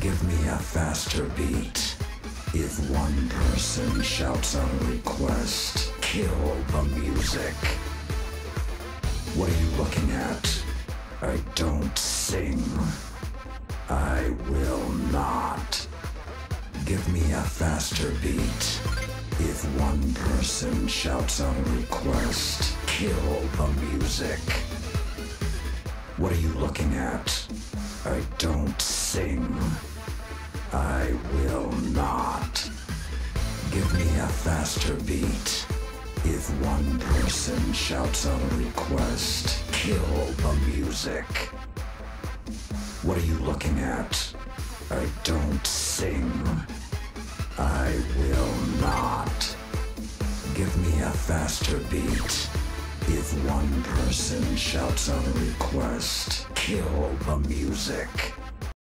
Give me a faster beat. If one person shouts a request, kill the music. What are you looking at? I don't sing. I will not. Give me a faster beat. If one person shouts a request, kill the music. What are you looking at? I don't sing. I will not. Give me a faster beat. If one person shouts a request, kill the music. What are you looking at? I don't sing. I will not. Give me a faster beat. If one person shouts a request, kill the music.